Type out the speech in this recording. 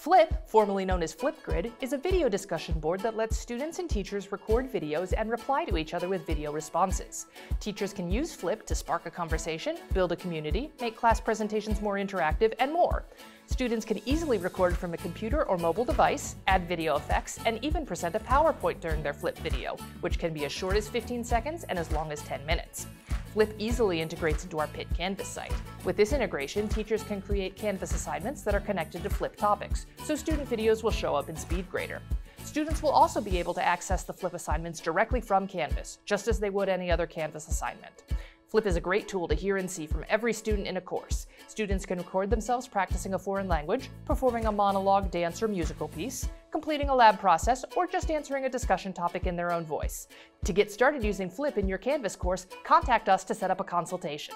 Flip, formerly known as Flipgrid, is a video discussion board that lets students and teachers record videos and reply to each other with video responses. Teachers can use Flip to spark a conversation, build a community, make class presentations more interactive, and more. Students can easily record from a computer or mobile device, add video effects, and even present a PowerPoint during their Flip video, which can be as short as 15 seconds and as long as 10 minutes. Flip easily integrates into our Pitt Canvas site. With this integration, teachers can create Canvas assignments that are connected to Flip topics, so student videos will show up in SpeedGrader. Students will also be able to access the Flip assignments directly from Canvas, just as they would any other Canvas assignment. Flip is a great tool to hear and see from every student in a course. Students can record themselves practicing a foreign language, performing a monologue, dance, or musical piece, completing a lab process, or just answering a discussion topic in their own voice. To get started using Flip in your Canvas course, contact us to set up a consultation.